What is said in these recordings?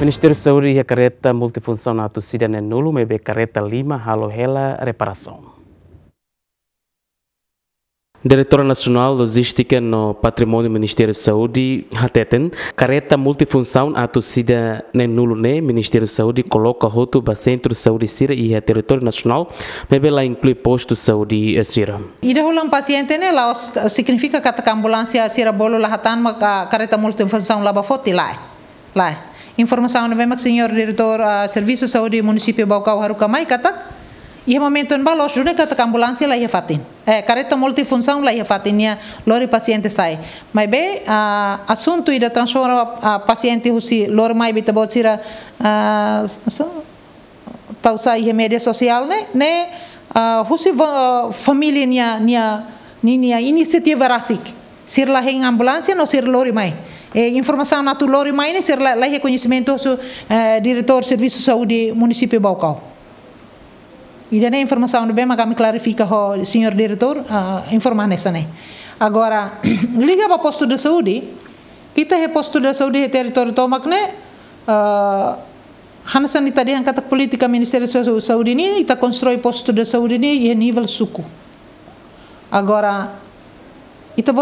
Ministério da Saúde e a careta multifunção na torcida é nulo, mas careta lima, halo hela, reparação. Diretora Nacional Logística no Patrimônio Ministério da Saúde, Hateten, careta multifunção a nulo né, Ministério da Saúde coloca roto para Centro de Saúde Sira e a território nacional, mas ela inclui posto de saúde Sira. E de um paciente né, lá significa que a ambulância Sira bolo lá hatan careta multifunção lá bafoti lá. Lá. Informação no bem senhor diretor uh, Serviço de Saúde Município Baucau katak e momento em balos june kata ambulância lá ia fatin. Eh careta multifunção lá ia fatin ia lori paciente sai mas be uh, assunto ida transforma uh, paciente husi lori mai bita bot sira uh, pausa ia media social né né husi família nia nia nia iniciativa rasik. Sir em ambulância no sir lori mai e informação na tu lori mai né sir lá reconhecimento su uh, diretor serviço saúde município Baucau. E da informação do bem, mas clarifica o senhor diretor, uh, informar nessa né. Agora, liga para o posto de saúde, kita é posto de saúde é território tomak né, uh, hana sanitaria yang kata politika Ministério da Saúde ini, kita constrói posto de saúde ini e nível suku. Agora, ita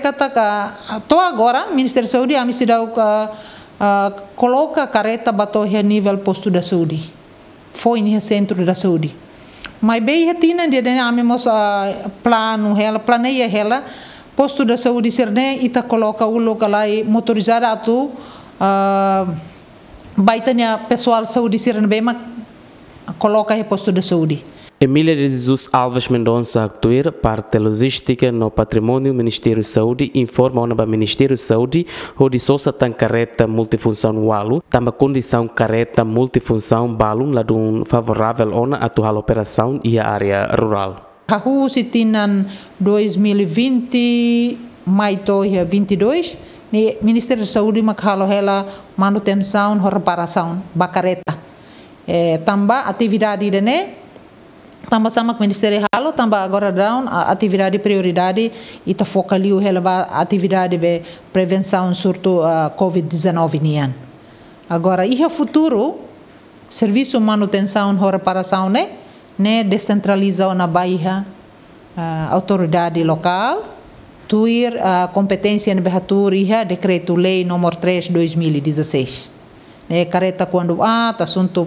kata ka, to agora, Ministério da Saúde, a misi dau ka, uh, coloca careta bato a nível posto de saúde. Foi no centro da saúde. Mas bem retina dia de amemos uh, plano ela planeia ela posto da saúde serne ita coloca o local lá motorizado atu uh, baitanya pessoal saúde serne bem coloca o posto da saúde Emília de Jesus Alves Mendonça, actuar parte logística no patrimônio Ministério Saúde, informa o Ministério Saúde onde Sousa tem carreta multifunção Walu, também condição carreta multifunção Balum, lá um favorável ona a tua operação e a área rural. Kahu sitinan 2020 maio 22 ni Ministério da Saúde makhalo hela manutenção reparação bacareta. Eh, tamba atividade de ne tambah sama o Ministério Halo, tambah agora a atividade prioridade e tá focaliu releva atividade de prevenção surto uh, COVID-19 nian. Agora, e o futuro, serviço manutenção e reparação, né? né descentraliza na Bahia uh, autoridade local, tuir a competência no behatur iha decreto lei número 3 2016. Né, careta quando ah, tá assunto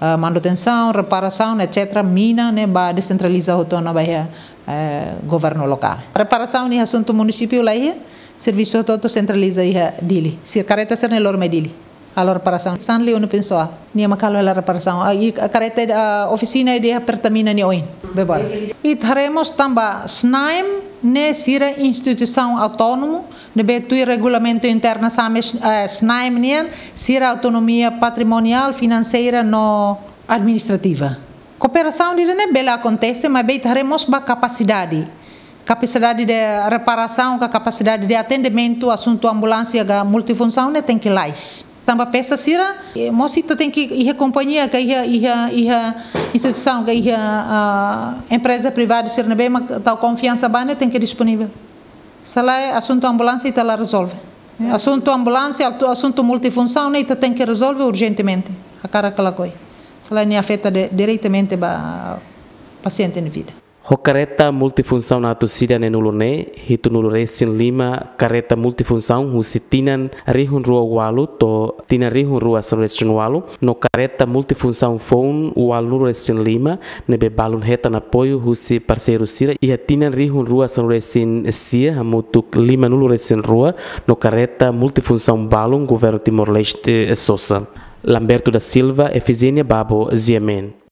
uh, manutenção, reparação, etc. Mina, né, ba descentraliza o tono bahia uh, governo local. Reparação ni assunto município lá ia, serviço todo centraliza ia dili. Se careta ser ne lor medili. A reparação. San li unu pessoa. Ni makalo la reparação. A careta a oficina de apertamina ni oin. Bebora. E teremos também SNAIM, ne sira instituição autônomo Nebetui regulamento interno uh, snaim nian sira autonomia patrimonial financeira no administrativa. Cooperação de né bela acontece, mas bem teremos uma capacidade capacidade de reparação, a capacidade de atendimento, assunto ambulância, a multifunção, né, tem que lá. Também peça sira, moçita tem que ir a companhia, que ir a, ir instituição, que ir a, empresa privada, sira bem, tal confiança bane tem que disponível. Salah assunto ambulância e lá resolve. Assunto ambulância, assunto multifunção, né, tem que resolver urgentemente. A cara aquela coisa. Salah nem afeta diretamente o paciente em vida. Ho careta multifunção na torcida ne nulune, hitu nulu resin lima careta multifunção husi tinan rihun rua walu to tinan rihun rua resin walu no careta multifunção phone wal nulu resin lima nebe balun heta na apoio husi parceiro sira e tinan rihun rua resin sia hamutuk lima nulu resin rua no careta multifunção balun governo Timor-Leste Sosa. Lamberto da Silva, Efizênia Babo, Ziamen.